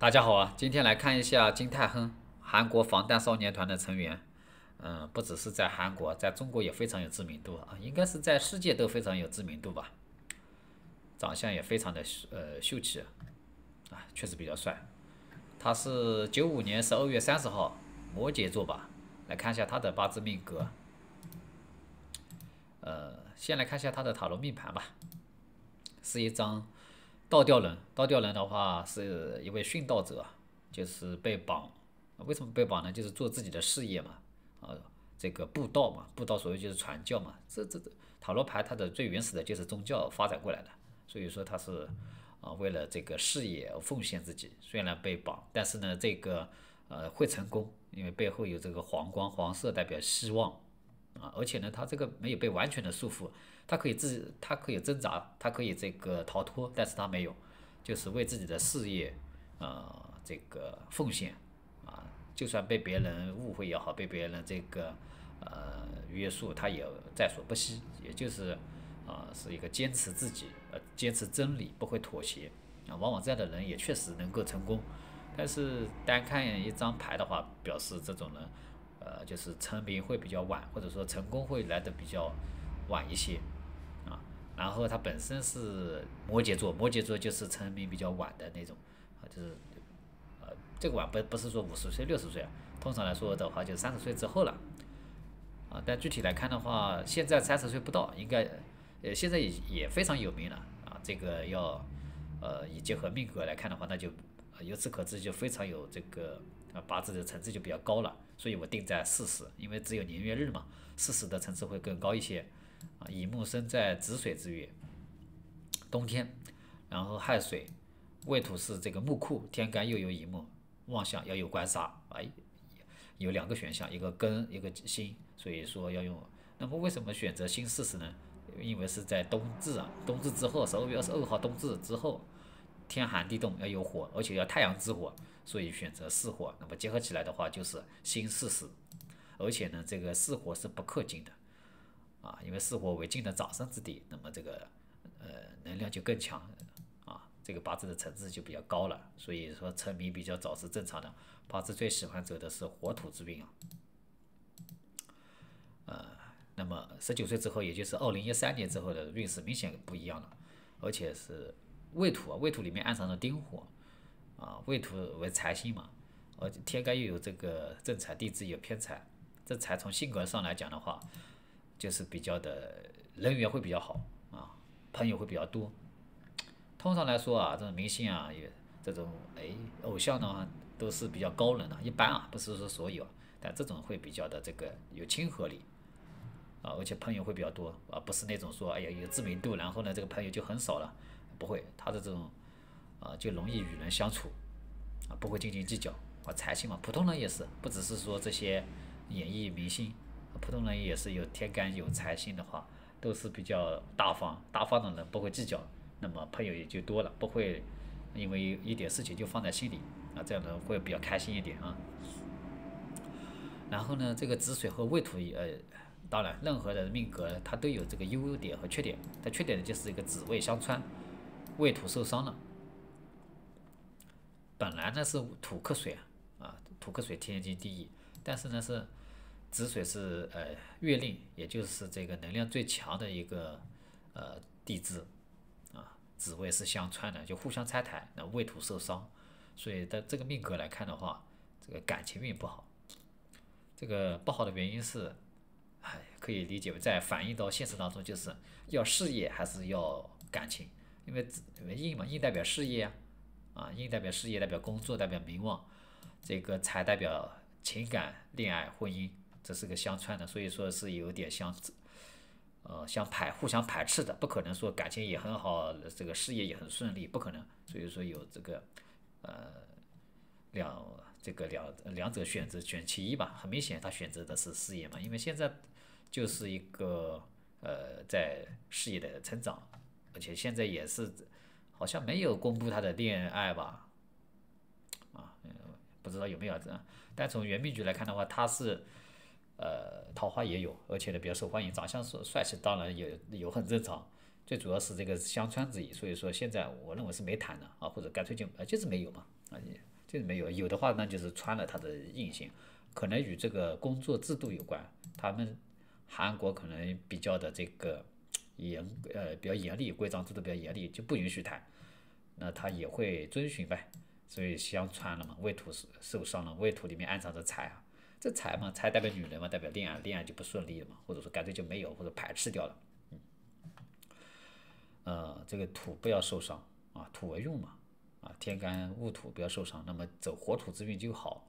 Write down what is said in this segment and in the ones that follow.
大家好啊，今天来看一下金泰亨，韩国防弹少年团的成员。嗯，不只是在韩国，在中国也非常有知名度啊，应该是在世界都非常有知名度吧。长相也非常的呃秀气，啊，确实比较帅。他是九五年十二月三十号，摩羯座吧。来看一下他的八字命格。呃，先来看一下他的塔罗命盘吧，是一张。倒吊人，倒吊人的话是一位殉道者，就是被绑。为什么被绑呢？就是做自己的事业嘛，啊，这个布道嘛，布道所谓就是传教嘛。这这这塔罗牌它的最原始的就是宗教发展过来的，所以说他是啊为了这个事业而奉献自己。虽然被绑，但是呢这个呃会成功，因为背后有这个黄光，黄色代表希望啊，而且呢他这个没有被完全的束缚。他可以自，他可以挣扎，他可以这个逃脱，但是他没有，就是为自己的事业，呃，这个奉献，啊，就算被别人误会也好，被别人这个，呃，约束，他也在所不惜，也就是，啊，是一个坚持自己，呃，坚持真理，不会妥协，啊，往往这样的人也确实能够成功，但是单看一张牌的话，表示这种人，呃，就是成名会比较晚，或者说成功会来的比较晚一些。然后他本身是摩羯座，摩羯座就是成名比较晚的那种，啊，就是，呃，这个晚不不是说五十岁六十岁啊，通常来说的话就三十岁之后了，啊，但具体来看的话，现在三十岁不到，应该，呃，现在也也非常有名了，啊，这个要，呃，以结合命格来看的话，那就由此可知就非常有这个啊八字的层次就比较高了，所以我定在四十，因为只有年月日嘛，四十的层次会更高一些。啊，乙木生在子水之月，冬天，然后亥水，未土是这个木库，天干又有乙木，旺相要有官杀，哎，有两个选项，一个庚，一个辛，所以说要用。那么为什么选择辛巳时呢？因为是在冬至啊，冬至之后，十二月二十二号冬至之后，天寒地冻要有火，而且要太阳之火，所以选择巳火。那么结合起来的话，就是辛巳时，而且呢，这个巳火是不克金的。啊，因为巳火为金的长生之地，那么这个呃能量就更强啊，这个八字的层次就比较高了，所以说成名比较早是正常的。八字最喜欢走的是火土之运啊，呃，那么十九岁之后，也就是二零一三年之后的运势明显不一样了，而且是未土啊，未土里面暗藏着丁火啊，未土为财星嘛，而且天干又有这个正财，地支有偏财，这财从性格上来讲的话。就是比较的人缘会比较好啊，朋友会比较多。通常来说啊，这种明星啊，也这种哎偶像呢，都是比较高冷的，一般啊，不是说所有，但这种会比较的这个有亲和力啊，而且朋友会比较多啊，不是那种说哎呀有知名度，然后呢这个朋友就很少了，不会，他的这种啊就容易与人相处啊，不会斤斤计较啊，财星嘛，普通人也是，不只是说这些演艺明星。普通人也是有天干有财星的话，都是比较大方，大方的人不会计较，那么朋友也就多了，不会因为一点事情就放在心里，啊，这样的会比较开心一点啊。然后呢，这个子水和未土呃，当然任何的命格它都有这个优点和缺点，它缺点呢就是一个子未相穿，未土受伤了。本来呢是土克水啊，啊土克水天经地义，但是呢是。子水是呃月令，也就是这个能量最强的一个呃地支啊，子未是相穿的，就互相拆台，那未土受伤，所以在这个命格来看的话，这个感情运不好。这个不好的原因是，哎，可以理解为在反映到现实当中，就是要事业还是要感情，因为印嘛，印代表事业啊，啊，印代表事业，代表工作，代表名望，这个财代表情感、恋爱、婚姻。这是个相串的，所以说是有点相，呃，相排互相排斥的，不可能说感情也很好，这个事业也很顺利，不可能。所以说有这个，呃，两这个两两者选择选其一吧。很明显，他选择的是事业嘛，因为现在就是一个呃在事业的成长，而且现在也是好像没有公布他的恋爱吧，啊，不知道有没有这样。但从原命局来看的话，他是。呃，桃花也有，而且呢比较受欢迎，长相是帅气，当然也有很正常。最主要是这个相穿之意，所以说现在我认为是没谈的啊，或者干脆就呃就是没有嘛啊。就是没有，有的话那就是穿了他的印星，可能与这个工作制度有关，他们韩国可能比较的这个严呃比较严厉，规章制度比较严厉，就不允许谈，那他也会遵循呗，所以相穿了嘛，未土受伤了，未土里面暗藏着财啊，这财嘛，财代表女人嘛，代表恋爱，恋爱就不顺利了嘛，或者说干脆就没有或者排斥掉了，嗯，呃，这个土不要受伤啊，土为用嘛。啊，天干戊土不要受伤，那么走火土之运就好。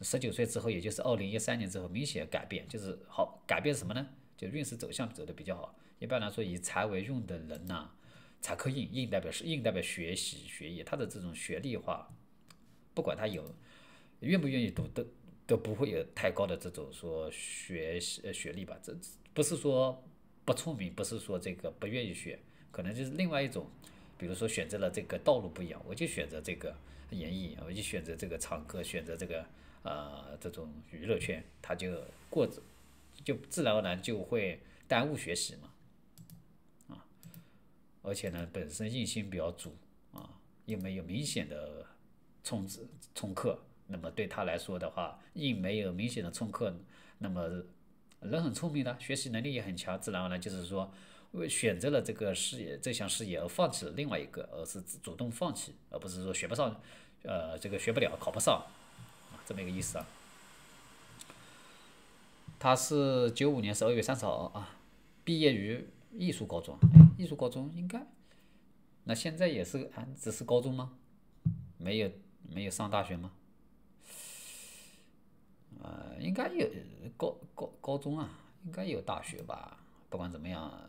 十九岁之后，也就是二零一三年之后，明显改变，就是好改变什么呢？就运势走向走的比较好。一般来说，以财为用的人呐，财克印，印代表是印代表学习学业，他的这种学历话，不管他有愿不愿意读，都都不会有太高的这种说学习学历吧。这不是说不聪明，不是说这个不愿意学，可能就是另外一种。比如说选择了这个道路不一样，我就选择这个演艺，我就选择这个唱歌，选择这个呃这种娱乐圈，他就过着，就自然而然就会耽误学习嘛，啊，而且呢本身硬性比较足啊，又没有明显的冲刺冲克，那么对他来说的话，硬没有明显的冲克，那么人很聪明的，学习能力也很强，自然而然就是说。为选择了这个事业这项事业而放弃了另外一个，而是主动放弃，而不是说学不上，呃，这个学不了，考不上，这么一个意思啊。他是九五年十二月三十号啊，毕业于艺术高中，艺术高中应该，那现在也是啊，只是高中吗？没有没有上大学吗？应该有高高高中啊，应该有大学吧？不管怎么样。啊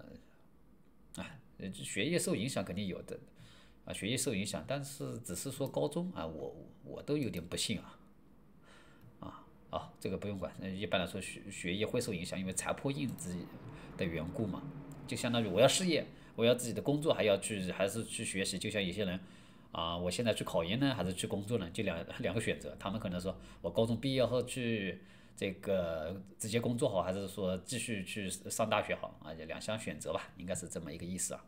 呃，学业受影响肯定有的，啊，学业受影响，但是只是说高中啊，我我都有点不信啊，啊啊，这个不用管，一般来说学学业会受影响，因为财破印子的缘故嘛，就相当于我要事业，我要自己的工作，还要去还是去学习，就像有些人啊，我现在去考研呢，还是去工作呢，就两两个选择，他们可能说我高中毕业后去。这个直接工作好，还是说继续去上大学好啊？就两项选择吧，应该是这么一个意思啊。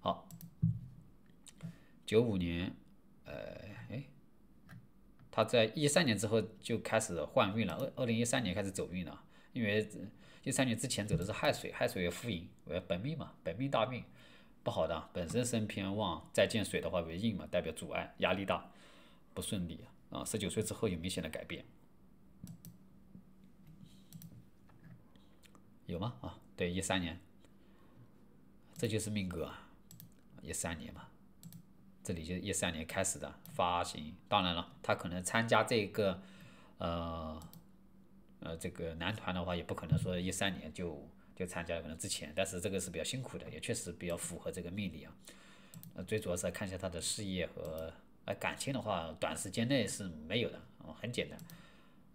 好，九五年，呃，哎，他在一三年之后就开始换运了，二二零一三年开始走运了，因为一三年之前走的是亥水，亥水为负印，为本命嘛，本命大运不好的，本身生偏旺，再见水的话为印嘛，代表阻碍、压力大、不顺利啊。十九岁之后有明显的改变。有吗？啊，对，一三年，这就是命格啊，一三年嘛，这里就一三年开始的发行。当然了，他可能参加这个，呃，呃，这个男团的话，也不可能说一三年就就参加，可能之前，但是这个是比较辛苦的，也确实比较符合这个命理啊。呃，最主要是看一下他的事业和呃感情的话，短时间内是没有的，很简单，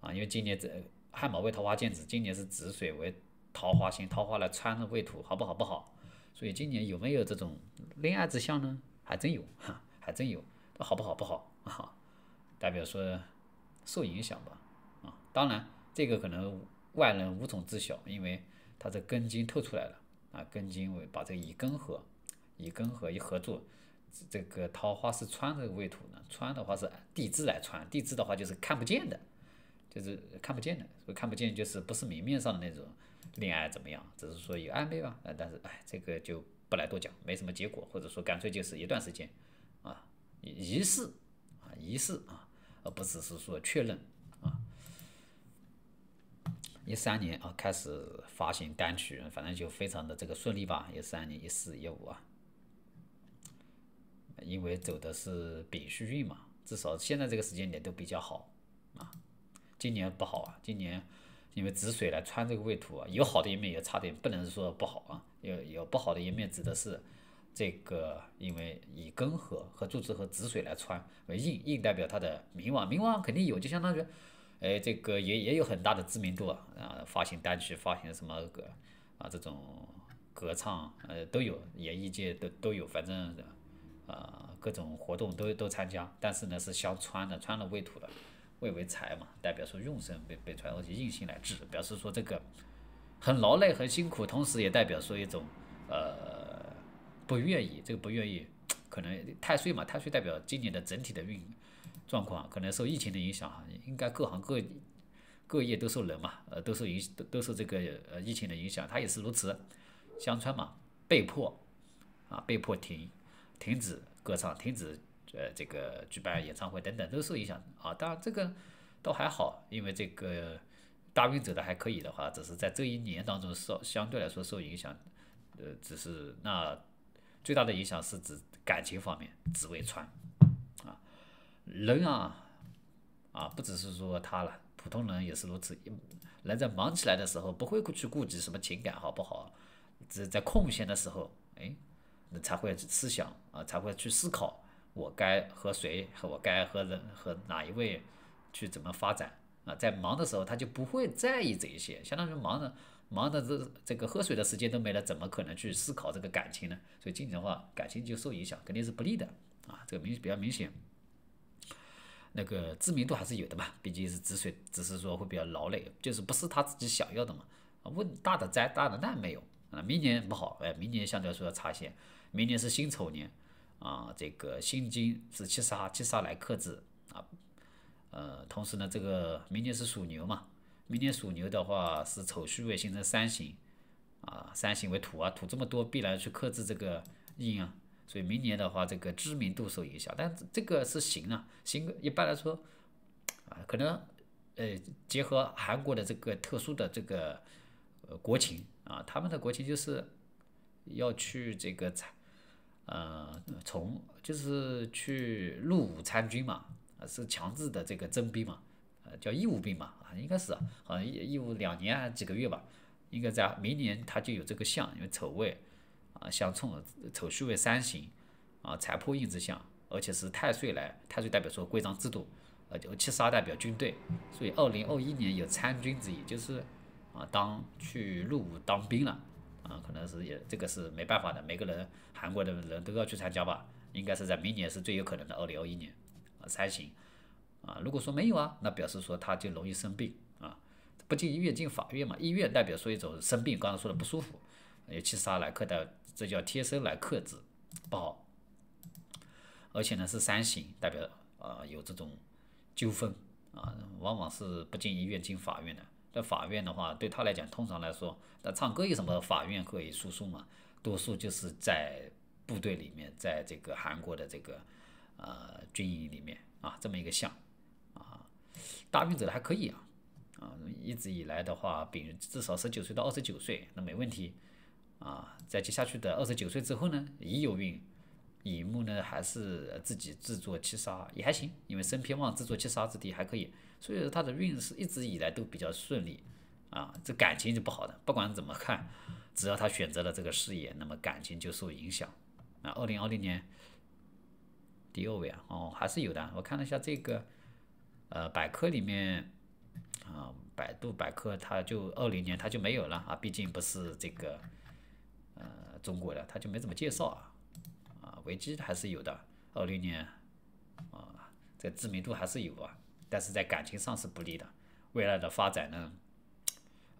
啊，因为今年这亥卯为桃花见子，今年是子水为。桃花星，桃花来穿的未土，好不好？不好。所以今年有没有这种恋爱之象呢？还真有，哈，还真有。好不好？不好啊，代表说受影响吧。啊，当然这个可能外人无从知晓，因为它这根茎透出来了啊，根茎为把这个乙根合，乙根合一合作，这个桃花是穿这个未土呢，穿的话是地支来穿，地支的话就是看不见的，就是看不见的，所以看不见就是不是明面上的那种。恋爱怎么样？只是说有暧昧吧，呃，但是哎，这个就不来多讲，没什么结果，或者说干脆就是一段时间，啊，仪式啊，仪式啊，而不只是说确认。一三年啊，开始发行单曲，反正就非常的这个顺利吧。一三年、一四、一五啊，因为走的是丙戌运嘛，至少现在这个时间点都比较好啊。今年不好啊，今年。因为子水来穿这个位图啊，有好的一面，也差点，不能说不好啊。有有不好的一面，指的是这个，因为以庚合和柱子和子水来穿为印，印代表它的冥王，冥王肯定有，就相当于，哎，这个也也有很大的知名度啊。啊，发行单曲，发行什么歌啊，这种歌唱，呃，都有，演艺界都都有，反正啊，各种活动都都参加。但是呢，是相穿的，穿了未土的。未为财嘛，代表说用神被被传，而且硬性来治，表示说这个很劳累、很辛苦，同时也代表说一种呃不愿意，这个不愿意，可能太岁嘛，太岁代表今年的整体的运状况，可能受疫情的影响，应该各行各各业都受人嘛，呃，都受影都都受这个呃疫情的影响，他也是如此。香川嘛，被迫啊，被迫停停止歌唱，停止呃这个举办演唱会等等，都受影响啊。当然这个倒还好，因为这个大运走的还可以的话，只是在这一年当中受相对来说受影响，呃，只是那最大的影响是指感情方面，紫薇川啊，人啊啊，不只是说他了，普通人也是如此，人在忙起来的时候不会去顾及什么情感好不好？只在空闲的时候，哎，那才会去思想啊，才会去思考我该和谁和我该和人和哪一位去怎么发展啊。在忙的时候，他就不会在意这一些，相当于忙的忙的这这个喝水的时间都没了，怎么可能去思考这个感情呢？所以今年的话，感情就受影响，肯定是不利的啊。这个明比较明显，那个知名度还是有的嘛，毕竟是止水，只是说会比较劳累，就是不是他自己想要的嘛。问大的灾大的难没有。啊，明年不好，哎，明年相对来说要差些。明年是辛丑年，啊，这个辛金是七杀，七杀来克制啊，呃，同时呢，这个明年是属牛嘛，明年属牛的话是丑戌未形成三刑，啊，三刑为土啊，土这么多，必然去克制这个印啊，所以明年的话，这个知名度受影响。但这个是行啊，行一般来说，啊，可能呃，结合韩国的这个特殊的这个呃国情。啊，他们的国情就是要去这个参，呃，从就是去入伍参军嘛，啊，是强制的这个征兵嘛，呃，叫义务兵嘛，啊，应该是啊，好像义义务两年还几个月吧，应该在明年他就有这个相，因为丑位啊相冲，丑戌为三刑，啊，财破印之相，而且是太岁来，太岁代表说规章制度，呃，就七十二代表军队，所以二零二一年有参军之意，就是。啊，当去入伍当兵了，啊，可能是也这个是没办法的，每个人韩国的人都要去参加吧，应该是在明年是最有可能的，二零二一年啊三刑，啊，如果说没有啊，那表示说他就容易生病啊，不进医院进法院嘛，医院代表说一种生病，刚刚说的不舒服，有七杀来克的，这叫贴身来克制，不好，而且呢是三刑，代表啊有这种纠纷啊，往往是不进医院进法院的。在法院的话，对他来讲，通常来说，那唱歌有什么法院可以诉讼嘛？多数就是在部队里面，在这个韩国的这个呃军营里面啊，这么一个项啊，大运走的还可以啊啊，一直以来的话，比至少十九岁到二十九岁那没问题啊，在接下去的二十九岁之后呢，乙有运，乙木呢还是自己制作七杀也还行，因为身偏旺，制作七杀之地还可以。所以说他的运势一直以来都比较顺利，啊，这感情就不好的。不管怎么看，只要他选择了这个事业，那么感情就受影响。那，二零二零年第二位啊，哦，还是有的。我看了一下这个，呃，百科里面，啊，百度百科它就二零年它就没有了啊，毕竟不是这个，中国的，他就没怎么介绍啊。啊，维基还是有的，二零年，啊，这知名度还是有啊。但是在感情上是不利的，未来的发展呢，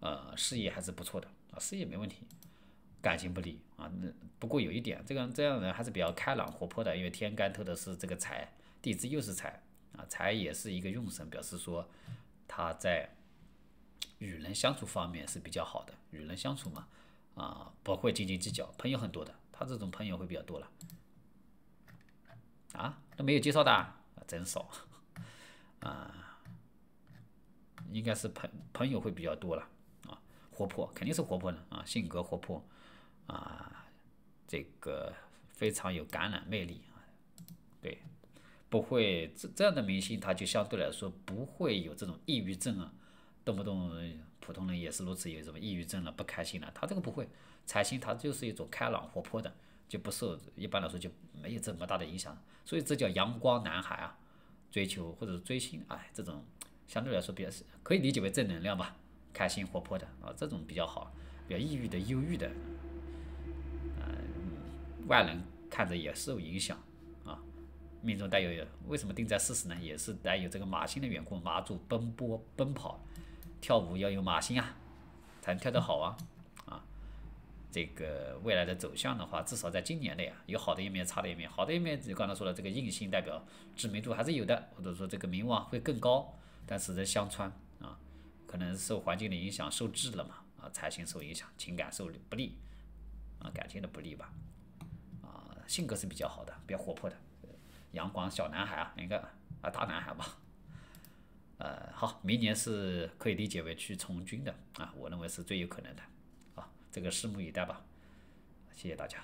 呃，事业还是不错的啊，事业没问题，感情不利啊。那不过有一点，这个这样人还是比较开朗活泼的，因为天干透的是这个财，地支又是财啊，财也是一个用神，表示说他在与人相处方面是比较好的，与人相处嘛，啊，不会斤斤计较，朋友很多的，他这种朋友会比较多了。啊，都没有介绍的，啊，真少。啊，应该是朋朋友会比较多了啊，活泼肯定是活泼的啊，性格活泼啊，这个非常有感染魅力啊，对，不会这这样的明星他就相对来说不会有这种抑郁症啊，动不动普通人也是如此，有什么抑郁症了不开心了，他这个不会，财星他就是一种开朗活泼的，就不受一般来说就没有这么大的影响，所以这叫阳光男孩啊。追求或者是追星，哎，这种相对来说比较是可以理解为正能量吧，开心活泼的啊，这种比较好。比较抑郁的、忧郁的，嗯，外人看着也受影响啊。命中带有为什么定在四十呢？也是带有这个马星的缘故，马主奔波奔跑，跳舞要有马星啊，才能跳得好啊啊。这个未来的走向的话，至少在今年内啊，有好的一面，差的一面。好的一面，就刚才说了，这个硬性代表知名度还是有的，或者说这个名望会更高。但是在香川啊，可能受环境的影响，受制了嘛啊，财情受影响，情感受不利啊，感情的不利吧啊，性格是比较好的，比较活泼的，阳光小男孩啊，应该啊大男孩吧。呃，好，明年是可以理解为去从军的啊，我认为是最有可能的。啊这个拭目以待吧，谢谢大家。